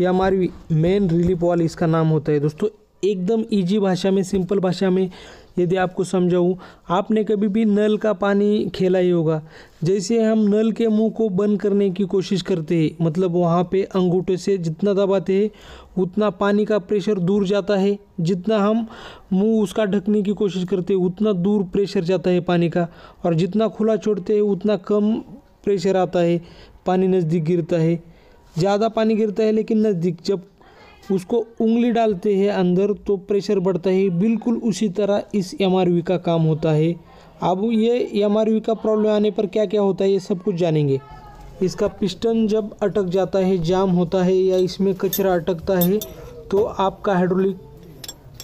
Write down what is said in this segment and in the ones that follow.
ये हमारी main relief वाल इसका नाम होता है दोस्तों। एकदम इजी भाषा में सिंपल भाषा में यदि आपको समझाऊँ, आपने कभी भी नल का पानी खेला ही होगा। जैसे हम नल के मुँह को बंद करने की कोशिश करते हैं मतलब वहाँ पे अंगूठे से जितना दबाते हैं, उतना पानी का प्रेशर दूर जाता है। जितना हम मुँह उसका ढकने की कोशिश करते हैं, उतना दूर प्रेशर जाता है पानी का। और जितना खुला छोड़ते हैं, उतना कम प्रेशर आता है, पानी नज़दीक गिरता है। ज़्यादा पानी गिरता है, लेकिन नज़दीक जब उसको उंगली डालते हैं अंदर तो प्रेशर बढ़ता है। बिल्कुल उसी तरह इस एमआरवी का काम होता है। अब ये एमआरवी का प्रॉब्लम आने पर क्या क्या होता है, ये सब कुछ जानेंगे। इसका पिस्टन जब अटक जाता है, जाम होता है, या इसमें कचरा अटकता है तो आपका हाइड्रोलिक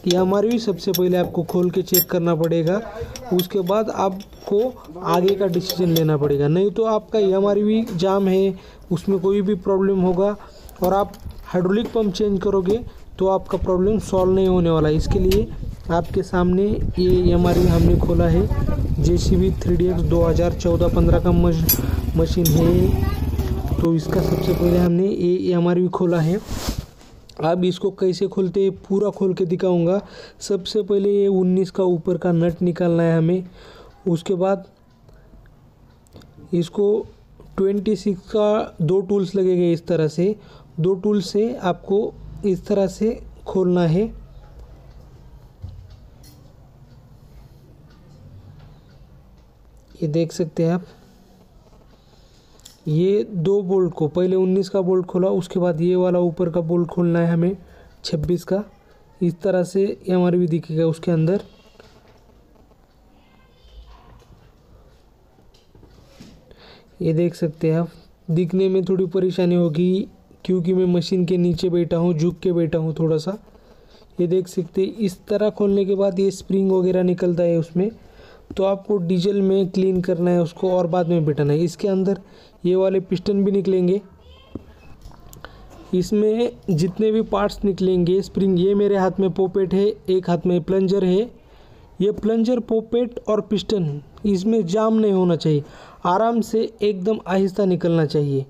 हमारी सबसे पहले आपको खोल के चेक करना पड़ेगा। उसके बाद आपको आगे का डिसीज़न लेना पड़ेगा। नहीं तो आपका एमआरवी जाम है उसमें कोई भी प्रॉब्लम होगा और आप हाइड्रोलिक पंप चेंज करोगे तो आपका प्रॉब्लम सॉल्व नहीं होने वाला है। इसके लिए आपके सामने ये एम हमने खोला है। J C B three D X दो हज़ार चौदह पंद्रह का मश, मशीन है। तो इसका सबसे पहले हमने ये एम खोला है। अब इसको कैसे खोलते हैं पूरा खोल के दिखाऊँगा। सबसे पहले ये उन्नीस का ऊपर का नट निकालना है हमें। उसके बाद इसको ट्वेंटी सिक्स का दो टूल्स लगेंगे इस तरह से। दो टूल से आपको इस तरह से खोलना है। ये देख सकते हैं आप। ये दो बोल्ट को, पहले उन्नीस का बोल्ट खोला, उसके बाद ये वाला ऊपर का बोल्ट खोलना है हमें, छब्बीस का। इस तरह से एम भी दिखेगा उसके अंदर। ये देख सकते हैं आप। दिखने में थोड़ी परेशानी होगी, क्योंकि मैं मशीन के नीचे बैठा हूँ, झुक के बैठा हूँ थोड़ा सा। ये देख सकते इस तरह खोलने के बाद ये स्प्रिंग वगैरह निकलता है उसमें। तो आपको डीजल में क्लीन करना है, उसको और बाद में बैठाना है। इसके अंदर ये वाले पिस्टन भी निकलेंगे। इसमें जितने भी पार्ट्स निकलेंगे, स्प्रिंग, ये मेरे हाथ में पोपेट है, एक हाथ में प्लंजर है ये प्लंजर, पोपेट और पिस्टन, इसमें जाम नहीं होना चाहिए। आराम से एकदम आहिस्ता निकलना चाहिए।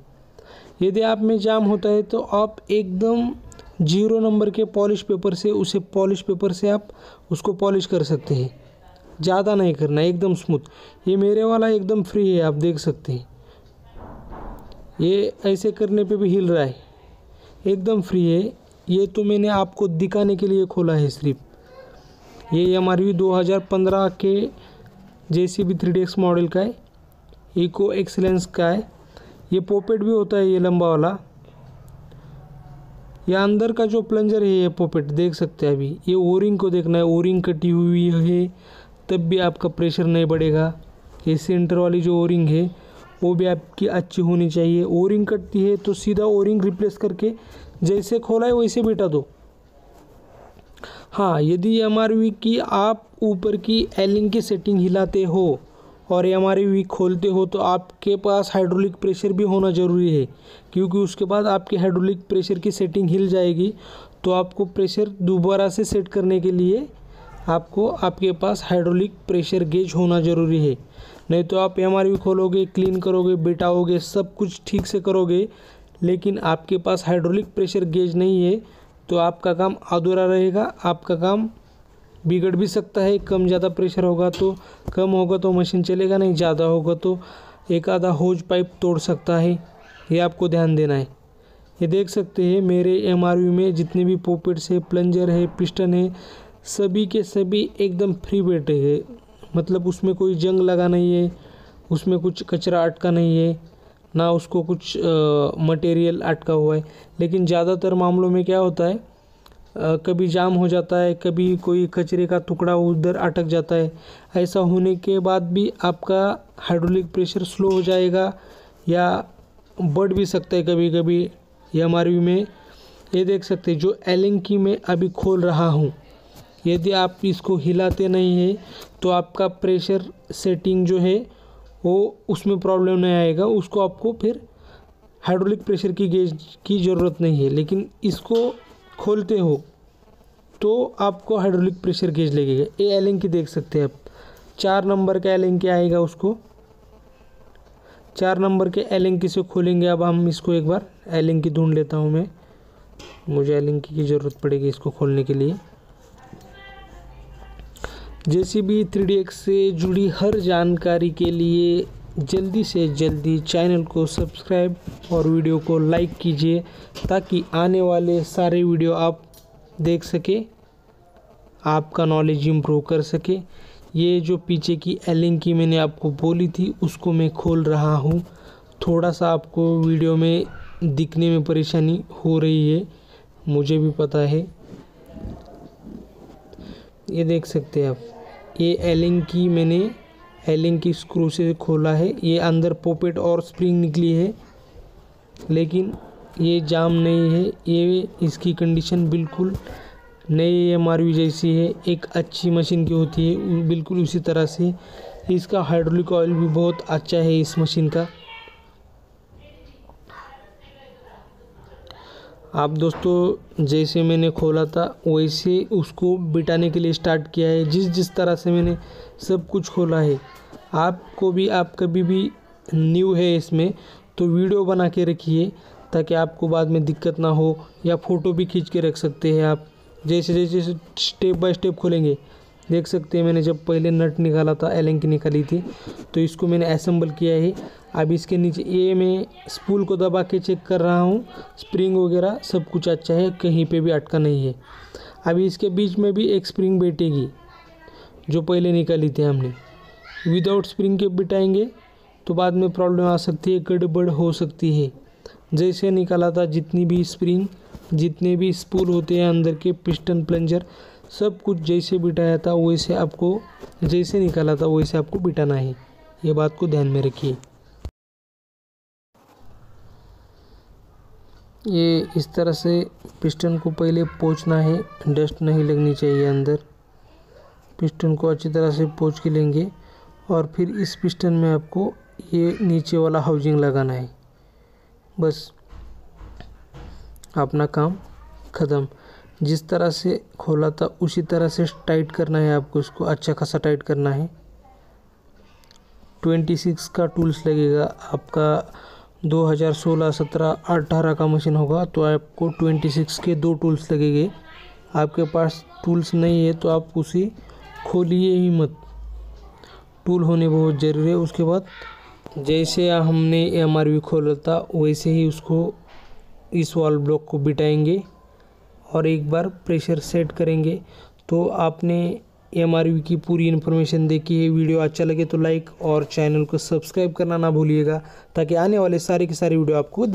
यदि आप में जाम होता है तो आप एकदम ज़ीरो नंबर के पॉलिश पेपर से, उसे पॉलिश पेपर से आप उसको पॉलिश कर सकते हैं। ज़्यादा नहीं करना, एकदम स्मूथ। ये मेरे वाला एकदम फ्री है, आप देख सकते हैं। ये ऐसे करने पे भी हिल रहा है। एकदम फ्री है। ये तो मैंने आपको दिखाने के लिए खोला है, सिर्फ़। ये एम आर वी दो हज़ार पंद्रह के J C B three D X model का है इको एक्सलेंस का है। ये पोपेट भी होता है ये लंबा वाला। ये अंदर का जो प्लंजर है, ये पोपेट, देख सकते हैं अभी। ये ओरिंग को देखना है ओरिंग कटी हुई है, तब भी आपका प्रेशर नहीं बढ़ेगा। ये सेंटर वाली जो ओरिंग है, वो भी आपकी अच्छी होनी चाहिए। ओरिंग कटती है तो सीधा ओरिंग रिप्लेस करके जैसे खोला है, वैसे बैठा दो। हाँ यदि एमआरवी की आप ऊपर की एलिंग की सेटिंग हिलाते हो और ये हमारी वीक खोलते हो तो आपके पास हाइड्रोलिक प्रेशर भी होना ज़रूरी है। क्योंकि उसके बाद आपके हाइड्रोलिक प्रेशर की सेटिंग हिल जाएगी तो आपको प्रेशर दोबारा से सेट करने के लिए आपको आपके पास हाइड्रोलिक प्रेशर गेज होना ज़रूरी है। नहीं तो आप एम आर खोलोगे क्लीन करोगे, बिटाओगे, सब कुछ ठीक से करोगे, लेकिन आपके पास हाइड्रोलिक प्रेशर गेज नहीं है तो आपका काम अधूरा रहेगा, आपका काम बिगड़ भी सकता है, कम ज़्यादा प्रेशर होगा तो कम होगा तो मशीन चलेगा नहीं, ज़्यादा होगा तो एक आधा होज पाइप तोड़ सकता है, ये आपको ध्यान देना है। ये देख सकते हैं, मेरे एमआरयू में जितने भी पोपेट्स है प्लंजर है पिस्टन है, सभी के सभी एकदम फ्री बैठे हैं। मतलब उसमें कोई जंग लगा नहीं है, उसमें कुछ कचरा अटका नहीं है। ना उसको कुछ मटेरियल अटका हुआ है। लेकिन ज़्यादातर मामलों में क्या होता है आ, कभी जाम हो जाता है कभी कोई कचरे का टुकड़ा उधर अटक जाता है। ऐसा होने के बाद भी आपका हाइड्रोलिक प्रेशर स्लो हो जाएगा या बढ़ भी सकता है कभी कभी हमारी में ये देख सकते हैं जो एलिंग की मैं अभी खोल रहा हूँ। यदि आप इसको हिलाते नहीं हैं तो आपका प्रेशर सेटिंग जो है वो उसमें प्रॉब्लम नहीं आएगा, उसको आपको फिर हाइड्रोलिक प्रेशर की गेज की ज़रूरत नहीं है। लेकिन इसको खोलते हो तो आपको हाइड्रोलिक प्रेशर गेज लगेगा। ये एलिंग की देख सकते हैं आप। चार नंबर का एलिंग के आएगा उसको। चार नंबर के एलिंग से खोलेंगे। अब हम इसको एक बार एलिंग की ढूंढ लेता हूँ मैं। मुझे एलिंग की ज़रूरत पड़ेगी इसको खोलने के लिए। जैसे भी थ्री डी एक्स से जुड़ी हर जानकारी के लिए जल्दी से जल्दी चैनल को सब्सक्राइब और वीडियो को लाइक कीजिए ताकि आने वाले सारे वीडियो आप देख सके, आपका नॉलेज इम्प्रूव कर सके। ये जो पीछे की एलिंग की मैंने आपको बोली थी, उसको मैं खोल रहा हूँ। थोड़ा सा आपको वीडियो में दिखने में परेशानी हो रही है, मुझे भी पता है। ये देख सकते हैं आप। ये एलिंग की मैंने एलिंग की स्क्रू से खोला है। ये अंदर पोपेट और स्प्रिंग निकली है। लेकिन ये जाम नहीं है। ये इसकी कंडीशन बिल्कुल नई एमआरवी जैसी है। एक अच्छी मशीन की होती है। बिल्कुल उसी तरह से इसका हाइड्रोलिक ऑयल भी बहुत अच्छा है इस मशीन का। आप दोस्तों, जैसे मैंने खोला था, वैसे उसको बिटाने के लिए स्टार्ट किया है। जिस जिस तरह से मैंने सब कुछ खोला है, आपको भी, आप कभी भी न्यू है इसमें तो वीडियो बना के रखिए, ताकि आपको बाद में दिक्कत ना हो, या फ़ोटो भी खींच के रख सकते हैं आप। जैसे जैसे स्टेप बाय स्टेप खोलेंगे, देख सकते हैं मैंने जब पहले नट निकाला था एलेंक निकाली थी तो इसको मैंने असेंबल किया है। अब इसके नीचे ए में स्पूल को दबा के चेक कर रहा हूँ। स्प्रिंग वगैरह सब कुछ अच्छा है, कहीं पे भी अटका नहीं है। अभी इसके बीच में भी एक स्प्रिंग बैठेगी, जो पहले निकाली थी हमने। विदाउट स्प्रिंग के बिठाएँगे तो बाद में प्रॉब्लम आ सकती है, गड़बड़ हो सकती है। जैसे निकाला था, जितनी भी स्प्रिंग जितने भी स्पूल होते हैं अंदर के पिस्टन प्लंजर सब कुछ जैसे बिठाया था, वैसे आपको, जैसे निकाला था, वैसे आपको बिठाना है। ये बात को ध्यान में रखिए। ये इस तरह से पिस्टन को पहले पोछना है, डस्ट नहीं लगनी चाहिए अंदर। पिस्टन को अच्छी तरह से पोछ के लेंगे और फिर इस पिस्टन में आपको ये नीचे वाला हाउजिंग लगाना है। बस अपना काम ख़त्म। जिस तरह से खोला था, उसी तरह से टाइट करना है आपको इसको अच्छा खासा टाइट करना है। ट्वेंटी सिक्स का टूल्स लगेगा, आपका 2016 17 18 का मशीन होगा तो आपको 26 के दो टूल्स लगेंगे। आपके पास टूल्स नहीं है तो आप उसे खोलिए ही मत। टूल होने बहुत ज़रूरी है। उसके बाद जैसे हमने एम आर खोला था, वैसे ही उसको इस वॉल ब्लॉक को बिटाएँगे और एक बार प्रेशर सेट करेंगे। तो आपने एम की पूरी इन्फॉर्मेशन देखी है, वीडियो अच्छा लगे तो लाइक और चैनल को सब्सक्राइब करना ना भूलिएगा, ताकि आने वाले सारे के सारे वीडियो आपको